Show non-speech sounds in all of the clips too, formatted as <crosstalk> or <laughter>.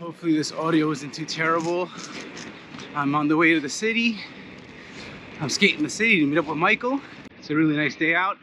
Hopefully this audio isn't too terrible. I'm on the way to the city. I'm skating the city to meet up with Michael. It's a really nice day out.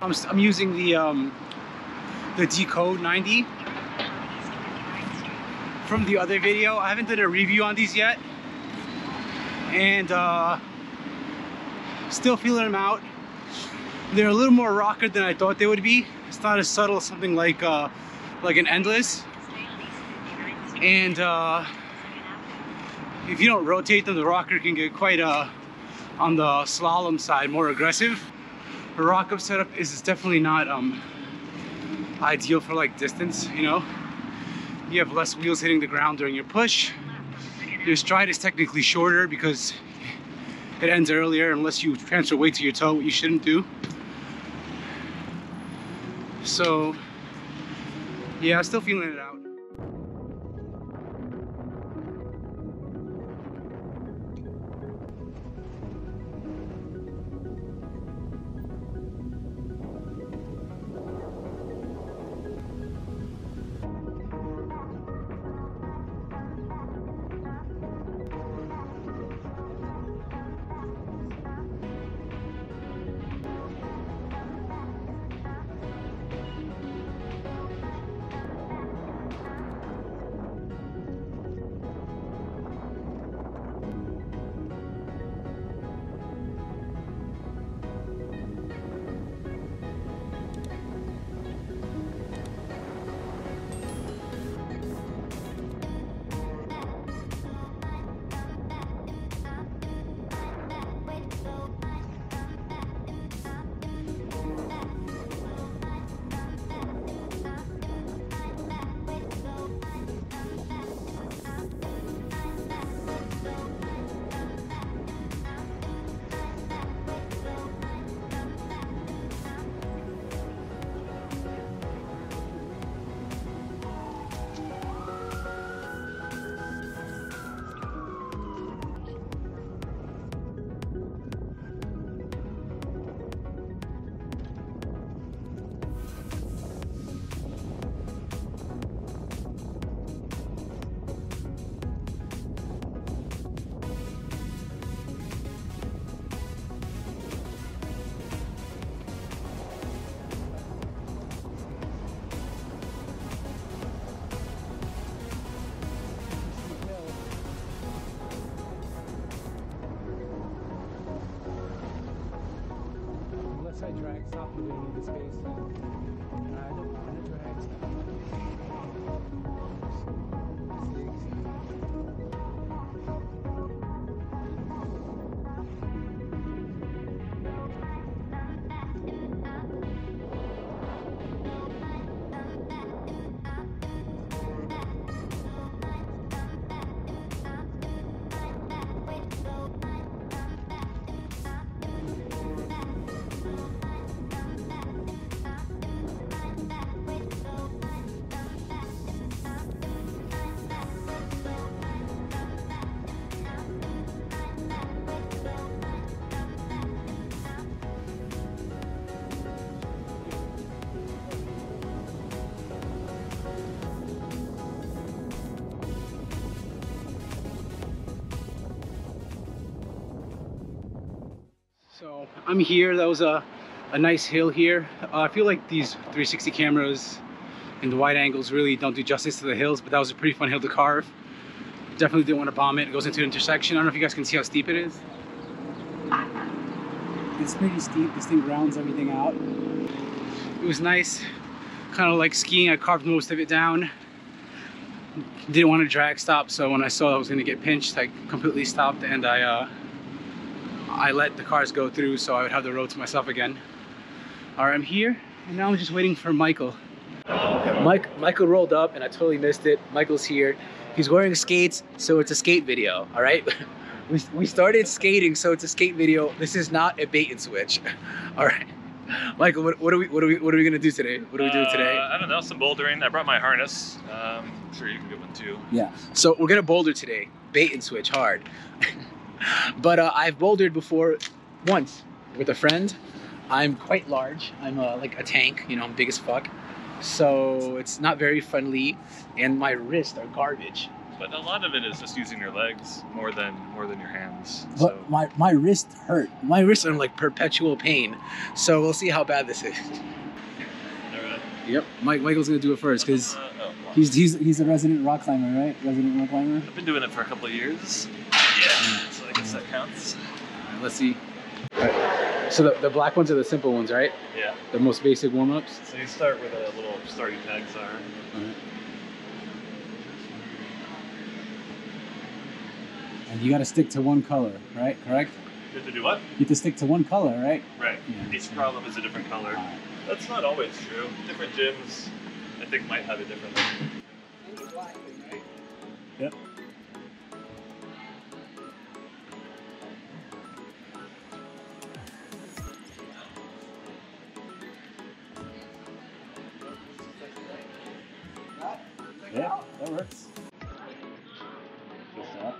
I'm, I'm using the um, the Decode 90 from the other video. I haven't done a review on these yet, and uh, still feeling them out. They're a little more rocker than I thought they would be. It's not as subtle as something like uh, like an Endless, and uh, if you don't rotate them, the rocker can get quite uh, on the slalom side, more aggressive the rock-up setup is definitely not um, ideal for like distance, you know? You have less wheels hitting the ground during your push. Your stride is technically shorter because it ends earlier unless you transfer weight to your toe, what you shouldn't do. So, yeah, I'm still feeling it out. Moving the space. Add, and a drag, I'm here. That was a, a nice hill here. Uh, I feel like these 360 cameras and the wide angles really don't do justice to the hills, but that was a pretty fun hill to carve. Definitely didn't want to bomb it. It goes into an intersection. I don't know if you guys can see how steep it is. It's pretty steep. This thing rounds everything out. It was nice. Kind of like skiing. I carved most of it down. Didn't want to drag stop, so when I saw I was going to get pinched, I completely stopped and I uh, I let the cars go through so I would have the road to myself again. All right, I'm here, and now I'm just waiting for Michael. Mike, Michael rolled up, and I totally missed it. Michael's here. He's wearing skates, so it's a skate video. All right. <laughs> we, we started skating, so it's a skate video. This is not a bait and switch. <laughs> All right. Michael, what, what are we what are we what are we gonna do today? What are we doing today? Uh, I don't know, some bouldering. I brought my harness. Um, I'm sure you can get one too. Yeah. So we're gonna boulder today. Bait and switch hard. <laughs> <laughs> but uh, I've bouldered before once with a friend. I'm quite large. I'm uh, like a tank. You know, I'm big as fuck. So it's not very friendly, and my wrists are garbage. But a lot of it is just using your legs more than more than your hands. But So my my wrist hurt. My wrists are in like perpetual pain. So we'll see how bad this is. Yep. Mike Michael's gonna do it first because Uh, oh, he's he's he's a resident rock climber, right? Resident rock climber. I've been doing it for a couple of years. Yeah, so I guess that counts. Alright, let's see. Alright. So the, the black ones are the simple ones, right? Yeah. The most basic warm ups. So you start with a little starting tags are. And you got to stick to one color, right? Correct? You have to do what? You have to stick to one color, right? Right. Yeah. Each problem is a different color. That's not always true. Different gyms, I think, might have a different Yep. Works. Just that.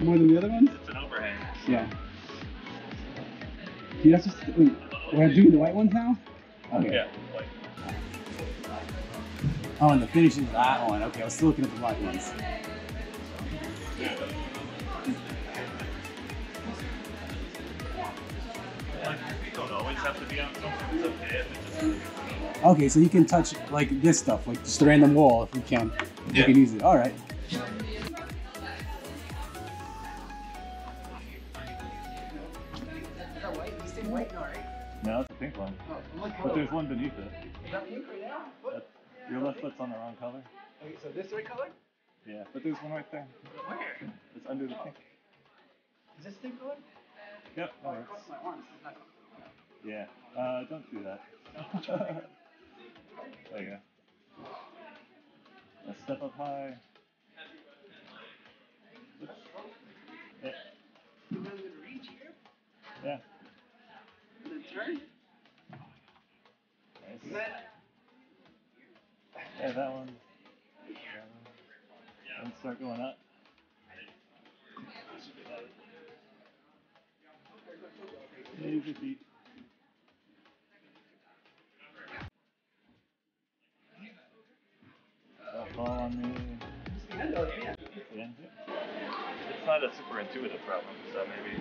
More than the other ones? It's an overhang. Yeah. Yeah, that's just. Wait, we're doing the white ones now? Okay. Yeah. Like, Oh, and the finish is that one. Okay, I was still looking at the black ones. Have to be on something. It's okay if it's just. Okay, so you can touch like this stuff, like just a random wall if you can. You Yeah. can use it. All right. No, it's a pink one. But there's one beneath it. That's, your left foot's on the wrong color. Okay, so this right color? Yeah, but there's one right there. Where? It's under the pink. Is this thing color? Yep, that oh, works. my arms. Yeah. Uh, don't do that. <laughs> there you go. Now step up high. End, yeah. It's not a super intuitive problem, so maybe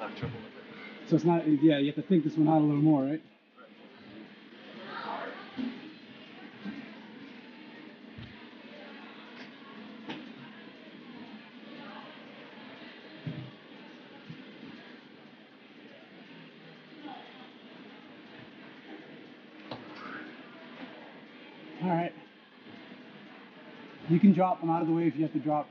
I'll have trouble with it. So it's not, yeah, you have to think this one out a little more, right? All right. You can drop. I'm out of the way if you have to drop.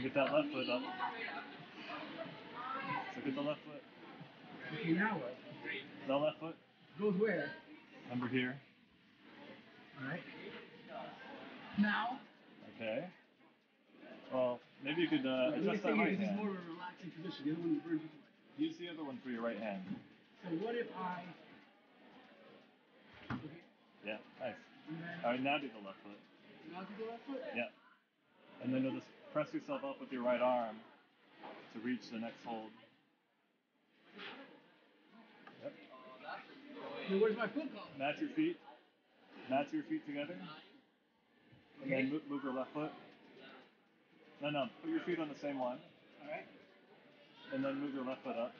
Get that left foot up. So get the left foot. Okay, now what? The left foot. Goes where? Number here. All right. Now. Okay. Well, maybe you could uh, adjust that right hand. of a relaxing position. The other one is. Use the other one for your right hand. So what if I? Yeah, nice. All right, now do the left foot. now do the left foot. Yeah. And then you'll just press yourself up with your right arm to reach the next hold. Yep. Then where's my foot? Match your feet. Match your feet together. And then move, move your left foot. No, no. Put your feet on the same one. All right. And then move your left foot up.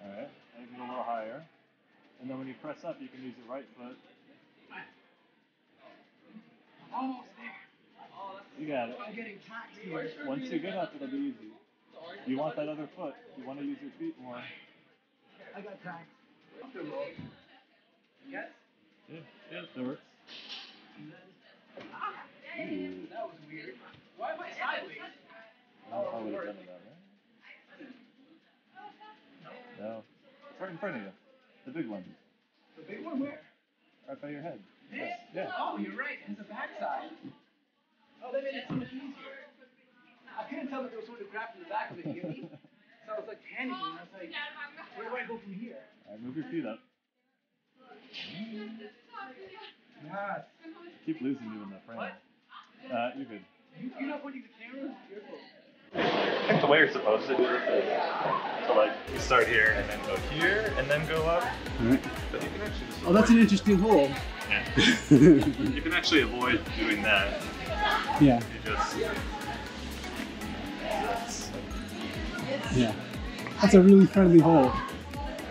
Alright. And you can go a little higher. And then when you press up, you can use your right foot. Almost there. You got it. I'm getting taxed here. Once you get up, it'll be easy. You want that other foot. You want to use your feet more. I got taxed. Yes. Yeah, yeah, that works. Ooh. That was weird. Why am I sideways? Right in front of you. The big one. The big one where? Right by your head. Oh, you're right. It's the backside. Oh, that made it so much easier. I couldn't tell that there was someone to grab from the back of it? So I was like panicking. Where do I go from here? Alright, move your feet up. Yes. Keep losing you in the frame. Uh, you're good. You, you're not pointing the camera? You're. I think the way you're supposed to do this is to like you start here and then go here and then go up. But you can actually just Oh, that's an interesting hole. you can actually avoid doing that. Yeah. You just that's- Yeah. That's a really friendly hole.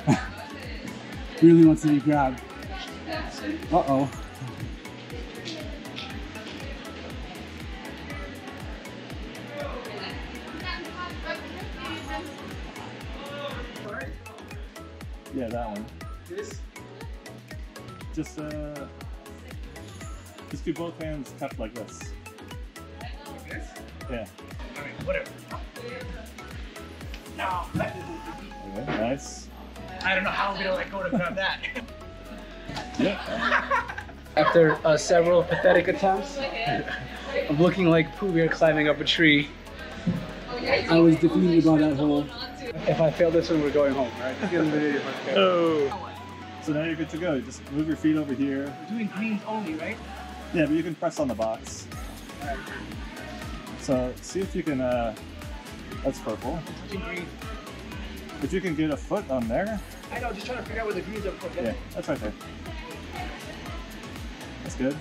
<laughs> really wants to be grabbed. Uh oh. Yeah, that one. This? Just uh, just do both hands cupped like this. This? Yeah. I mean, whatever. No. Okay. Nice. I don't know how I'm gonna let go to grab that. Yeah. <laughs> After uh, several pathetic attempts of looking like Pooh Bear climbing up a tree, I was defeated by that hole. If I fail this one, we're going home, right? That's the end of if I fail. Oh. So now you're good to go. Just move your feet over here. We're doing greens only, right? Yeah, but you can press on the box. So see if you can. Uh, that's purple. Touching green. If you can get a foot on there. I know, just trying to figure out where the greens are. From. Yeah, that's right there. That's good.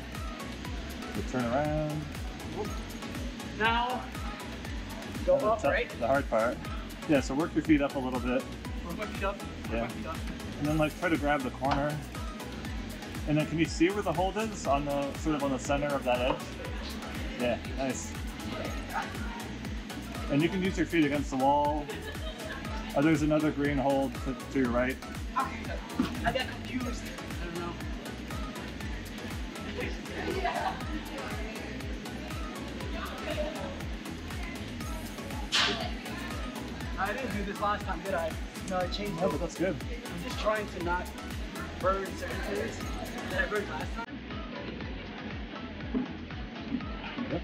Turn around. Now, go up- right? The hard part. Yeah, so work your feet up a little bit. Work my feet up. work Yeah. my feet up. And then like try to grab the corner. And then can you see where the hold is on the sort of on the center of that edge? Yeah, nice. And you can use your feet against the wall. Oh, there's another green hold to, to your right. Okay, I got confused. I don't know. <laughs> I didn't do this last time, did I? No, I changed it. but that's good. I'm just trying to not burn certain things that I burned last time. Yep.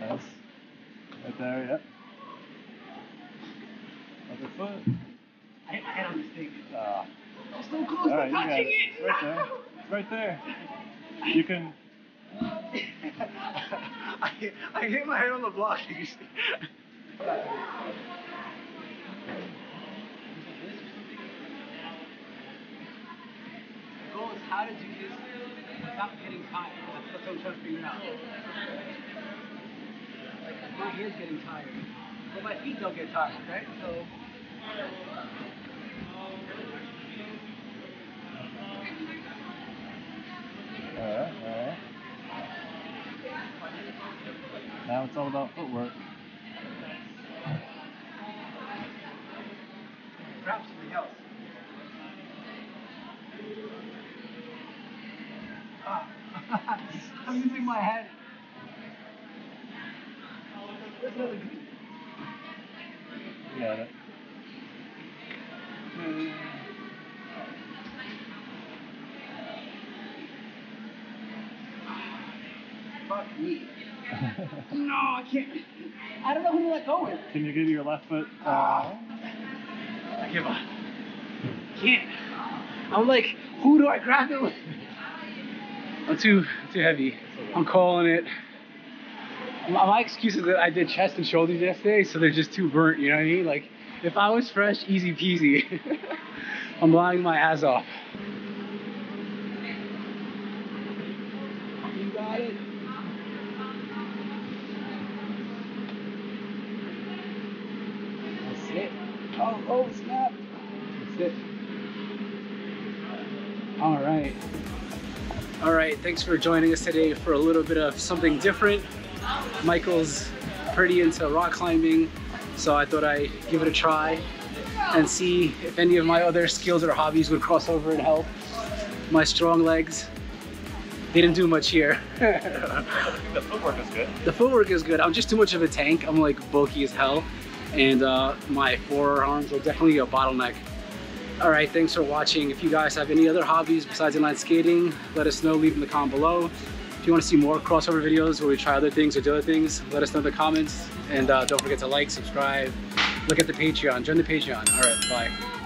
Nice. Right there, yep. Other foot. I hit my head on this thing. Ah. I'm so close All to right, you got touching it. it. Right there. It's right there. You can. <laughs> I, I hit my head on the block. <laughs> You see? Goal is how to do this without getting tired. That's what I'm trying to figure out. Like, my hands getting tired, but my feet don't get tired, right? So. Alright, alright. Now it's all about footwork. Grab something else. Ah, <laughs> I'm using my head. Where's another green? Got it. Fuck me. No, I can't. I don't know who to let go with. Can you get your left foot? Uh, give up. Can't. I'm like, who do I grab it with? I'm too too heavy. I'm calling it. My my excuse is that I did chest and shoulders yesterday, so they're just too burnt. You know what I mean? Like, if I was fresh, easy peasy. <laughs> I'm lying my ass off. You got it. That's it. Oh, oh, snap. That's it. All right. All right, thanks for joining us today for a little bit of something different. Michael's pretty into rock climbing, so I thought I'd give it a try and see if any of my other skills or hobbies would cross over and help my strong legs. They didn't do much here. The footwork is good. The footwork is good. I'm just too much of a tank. I'm like bulky as hell. And uh, my forearms are definitely a bottleneck. All right, thanks for watching. If you guys have any other hobbies besides inline skating, let us know, leave in the comment below. If you want to see more crossover videos where we try other things or do other things, let us know in the comments. And uh, don't forget to like, subscribe, look at the Patreon, join the Patreon. All right, bye.